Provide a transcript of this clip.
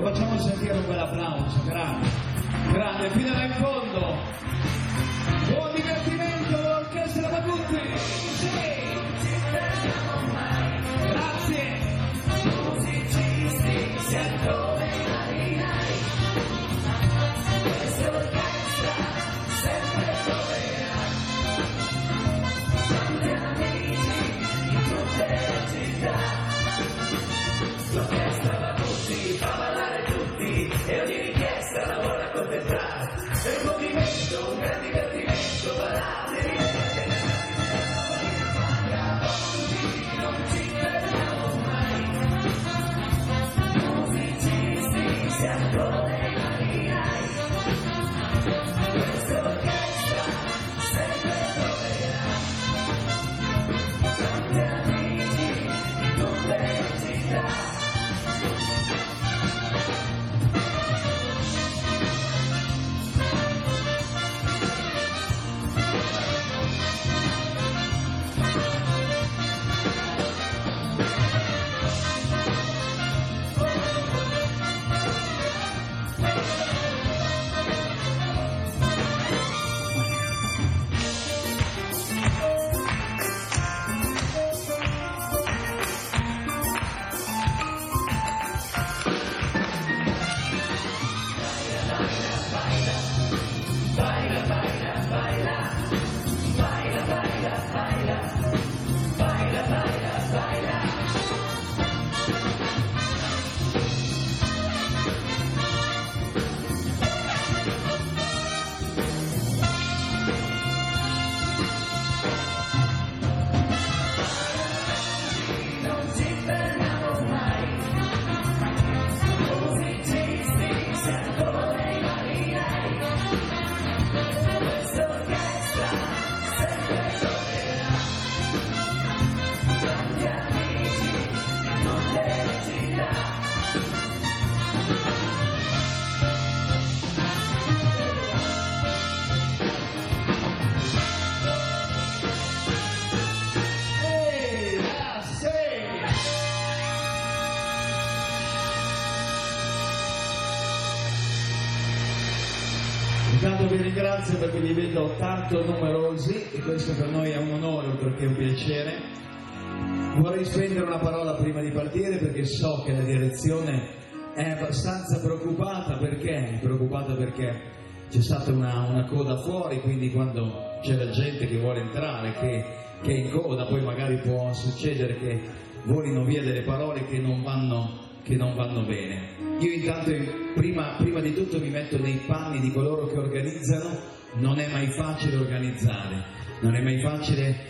lo facciamo sentire un bel applauso, grande, grande, fino in fondo. Buon divertimento, l'orchestra Bagutti, grazie. Musicisti, si. libertà, è il movimento, grandi, ringrazio perché li vedo tanto numerosi e questo per noi è un onore oltre che un piacere. Vorrei spendere una parola prima di partire perché so che la direzione è abbastanza preoccupata perché? Preoccupata perché c'è stata una, una coda fuori, quindi quando c'è la gente che vuole entrare, che, che è in coda, poi magari può succedere che volino via delle parole che non vanno che non vanno bene. Io intanto prima, prima di tutto mi metto nei panni di coloro che organizzano, non è mai facile organizzare, non è mai facile